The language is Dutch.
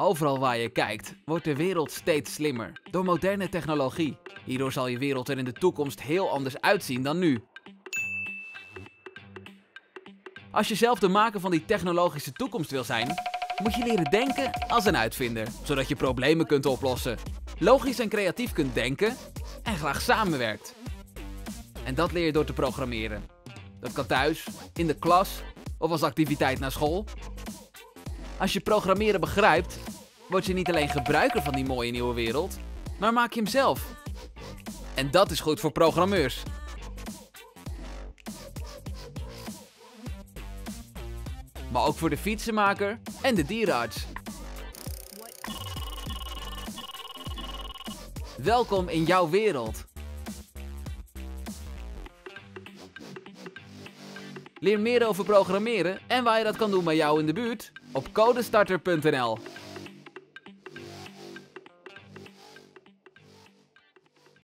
Overal waar je kijkt, wordt de wereld steeds slimmer door moderne technologie. Hierdoor zal je wereld er in de toekomst heel anders uitzien dan nu. Als je zelf de maker van die technologische toekomst wil zijn, moet je leren denken als een uitvinder, zodat je problemen kunt oplossen, logisch en creatief kunt denken en graag samenwerkt. En dat leer je door te programmeren. Dat kan thuis, in de klas of als activiteit naar school. Als je programmeren begrijpt, word je niet alleen gebruiker van die mooie nieuwe wereld, maar maak je hem zelf. En dat is goed voor programmeurs. Maar ook voor de fietsenmaker en de dierenarts. Welkom in jouw wereld. Leer meer over programmeren en waar je dat kan doen bij jou in de buurt op codestarter.nl.